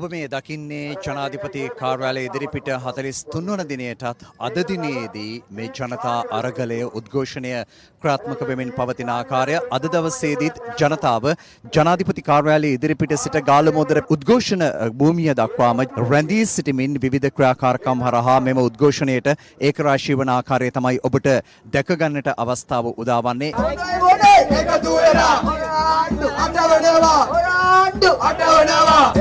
ඔබ මේ දකින්නේ ජනාධිපති කාර්යාලය ඉදිරිපිට හතලිස් තුන්වන දිනයටත් අද දිනයේදී මේ ජනතා අරගලය උද්ඝෝෂණය ක්‍රාත්මක වෙමින් පවතින ආකාරය අද දවසේදීත් ජනතාව ජනාධිපති කාර්යාලය ඉදිරිපිට සිට ගාලමෝදර උද්ඝෝෂණ භූමිය දක්වාම රැඳී සිටිමින් විවිධ ක්‍රියාකාරකම් හරහා මෙම උද්ඝෝෂණයට ඒකරාශී වන ආකාරය තමයි ඔබට දැකගන්නට අවස්ථාව උදාවන්නේ. එකතු වෙලා අටවනවා අටවනවා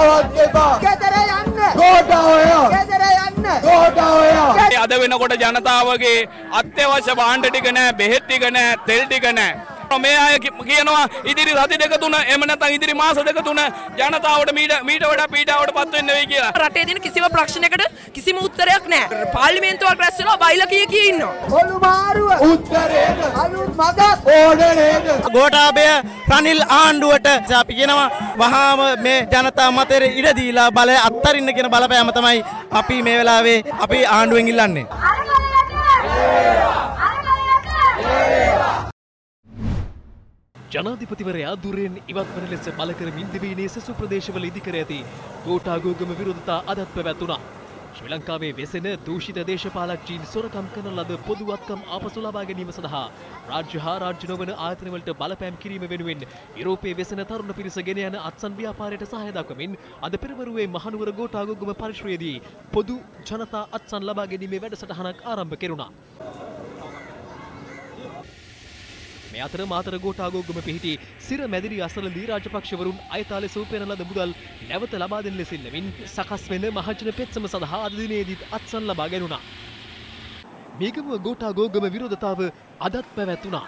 රැවටෙලි තවත් එපා ගෙදර යන්න. ගෝඨාවය ගෙදර යන්න. ගෝඨාවය අද වෙනකොට ජනතාවගේ අත්‍යවශ්‍ය භාණ්ඩ ටික නෑ බෙහෙත් ටික නෑ තෙල් ටික නෑ මේ අය කියනවා ඉදිරි රති දෙක තුන එම නැත්නම් ඉදිරි මාස දෙක තුන ජනතාවට මීට මීට වඩා පීඩාවට පත් වෙන්න වෙයි කියලා. රටේ තියෙන කිසිම ප්‍රශ්නයකට කිසිම උත්තරයක් නැහැ. පාර්ලිමේන්තුවක් රැස් වෙලා බයිලා කිය කී ඉන්නවා. ඔලු මාරුව උත්තරේට අලුත් මගක් ඕඩරේට ගෝටාබය රනිල් ආණ්ඩුවට අපි කියනවා වහාම මේ ජනතා මතර ඉඩ දීලා බලය අත්තරින්න කියන බලපෑම තමයි අපි මේ වෙලාවේ අපි ආණ්ඩුවෙන් ඉල්ලන්නේ. ජනාධිපතිවරයා දුරෙන් ඉවත් වන ලෙස බල කරමින් දිවයිනේ සෙසු ප්‍රදේශවල ඉදිකර ඇති ගෝඨාගෝගම විරෝධතා අදත් පැවැත්වුණා. ශ්‍රී ලංකාවේ වෙසෙන දූෂිත දේශපාලකයන් සොරකම් කරන ලද පොදු අත්කම් ආපසු ලබා ගැනීම සඳහා රාජ්‍ය හා රාජ්‍ය නොවන ආයතනවලට බලපෑම් කිරීම වෙනුවෙන් යුරෝපයේ වෙසෙන තරුණ පිරිස ගෙන යන අත්සන් ව්‍යාපාරයට සහාය දක්වමින් අද පෙරවරුවේ මහනුවර ගෝඨාගෝගම පරිශ්‍රයේදී පොදු ජනතා අත්සන් ලබා ගැනීමේ වැඩසටහනක් ආරම්භ කෙරුණා. මේ අතර මාතර ගෝඨාගෝගම පිහිටි සිර මැදිරි අසලදී රාජපක්ෂවරුන් අයතා ලෙස උපයන ලද මුදල් නැවත ලබා දෙන ලෙසින් ලැබින් සකස් වෙන මහජන පෙත්සම සඳහා අද දිනේදීත් අත්සන් ලබා ගැනුණා. මේගම ගෝඨාගෝගම විරෝධතාව අදත් පැවැත්වුණා.